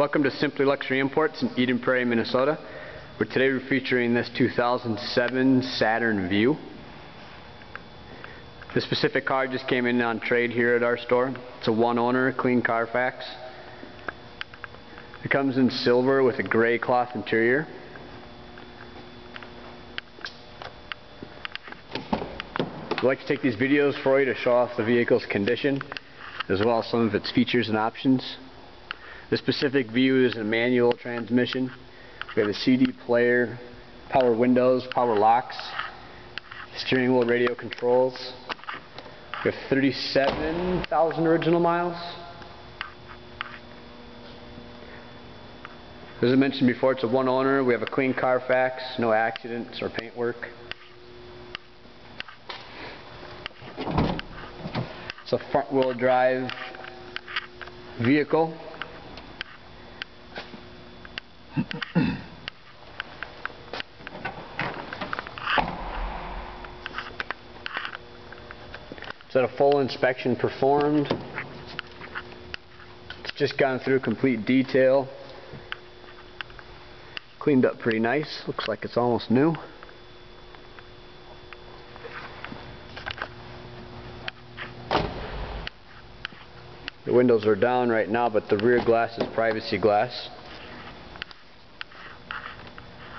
Welcome to Simply Luxury Imports in Eden Prairie, Minnesota. Where today we're featuring this 2007 Saturn Vue. This specific car just came in on trade here at our store. It's a one owner, clean Carfax. It comes in silver with a gray cloth interior. We like to take these videos for you to show off the vehicle's condition as well as some of its features and options. The specific Vue is a manual transmission. We have a CD player, power windows, power locks, steering wheel radio controls. We have 37,000 original miles. As I mentioned before, it's a one owner. We have a clean Carfax, no accidents or paint work. It's a front wheel drive vehicle. It's that a full inspection performed. It's just gone through complete detail. Cleaned up pretty nice. Looks like it's almost new. The windows are down right now, but the rear glass is privacy glass.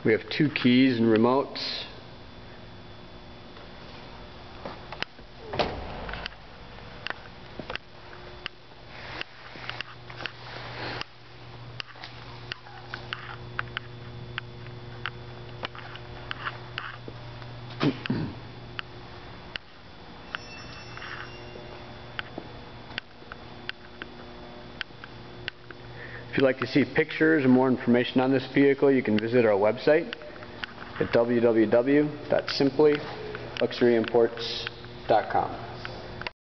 We have two keys and remotes. If you'd like to see pictures and more information on this vehicle, you can visit our website at www.simplyluxuryimports.com.